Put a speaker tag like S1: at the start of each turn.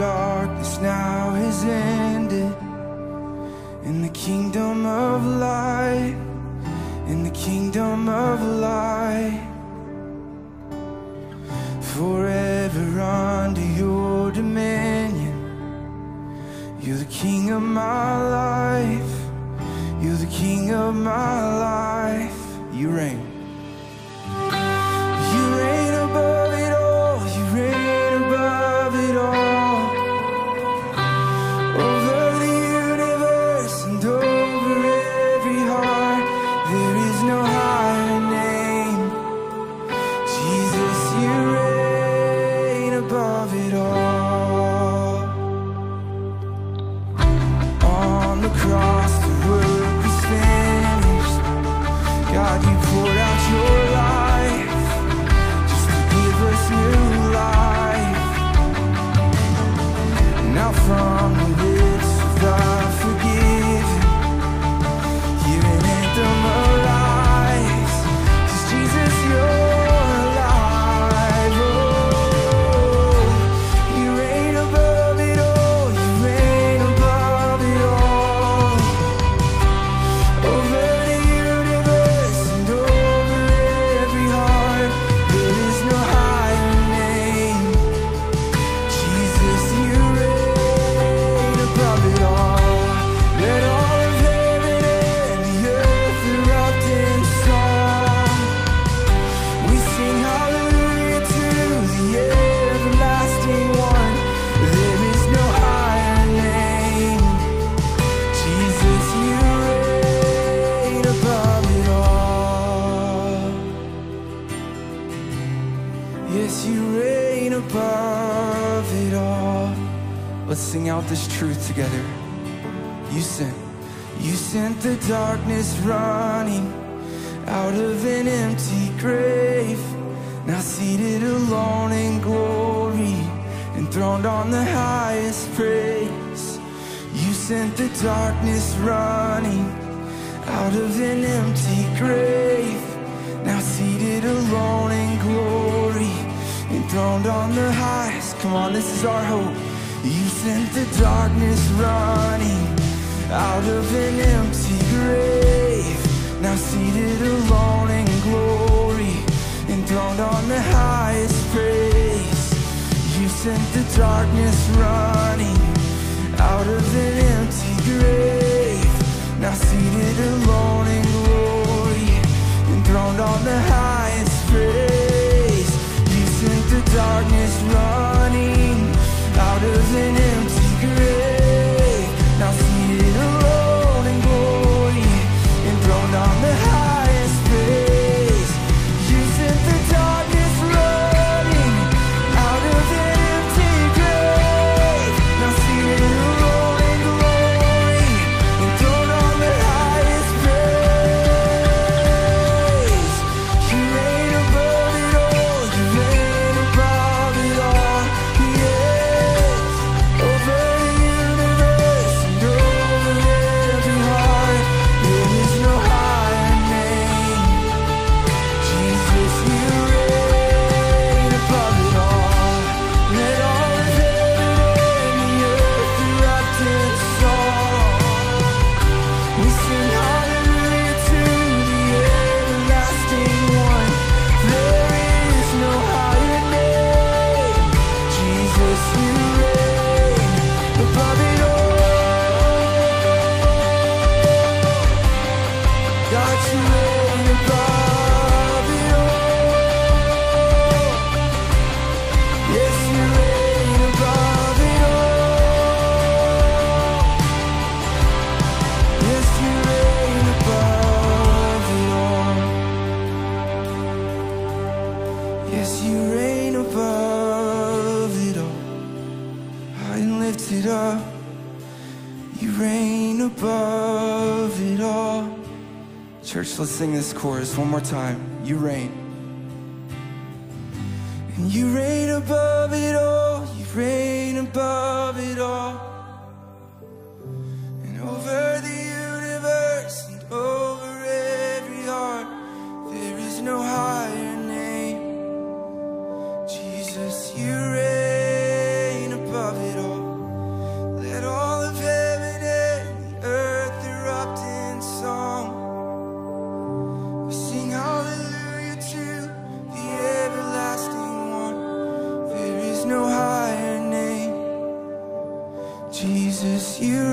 S1: darkness now has ended in the kingdom of light, in the kingdom of light. Forever under your dominion, you're the king of my life, you're the king of my life. You reign. Now from above it all. Let's sing out this truth together. You sent, you sent the darkness running out of an empty grave. Now seated alone in glory, enthroned on the highest praise. You sent the darkness running out of an empty grave. Now seated alone enthroned on the highest. Come on, this is our hope. You sent the darkness running out of an empty grave. Now seated alone in glory, enthroned on the highest praise. You sent the darkness running you reign above it all. Church, let's sing this chorus one more time. You reign. And you reign above it all. You reign above it all. You